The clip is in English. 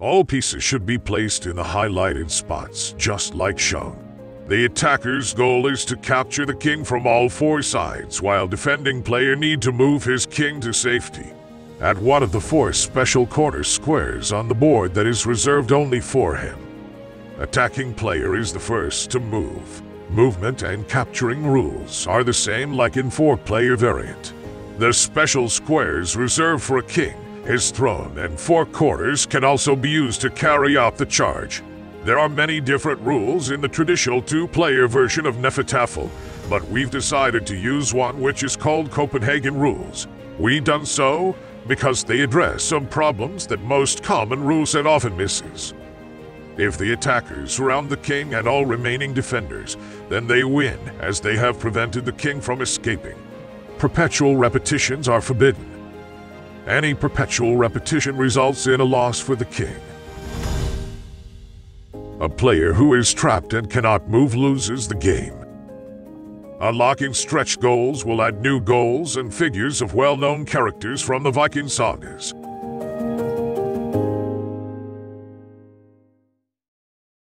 All pieces should be placed in the highlighted spots, just like shown. The attacker's goal is to capture the king from all four sides, while defending player need to move his king to safety. At one of the four special corner squares on the board that is reserved only for him. Attacking player is the first to move. Movement and capturing rules are the same like in four-player variant. The special squares reserved for a king, his throne, and four corners can also be used to carry out the charge. There are many different rules in the traditional two-player version of Hnefatafl, but we've decided to use one which is called Copenhagen Rules. We've done so because they address some problems that most common rule set often misses. If the attackers surround the king and all remaining defenders, then they win, as they have prevented the king from escaping. Perpetual repetitions are forbidden. Any perpetual repetition results in a loss for the king. A player who is trapped and cannot move loses the game. Unlocking stretch goals will add new goals and figures of well-known characters from the Viking sagas.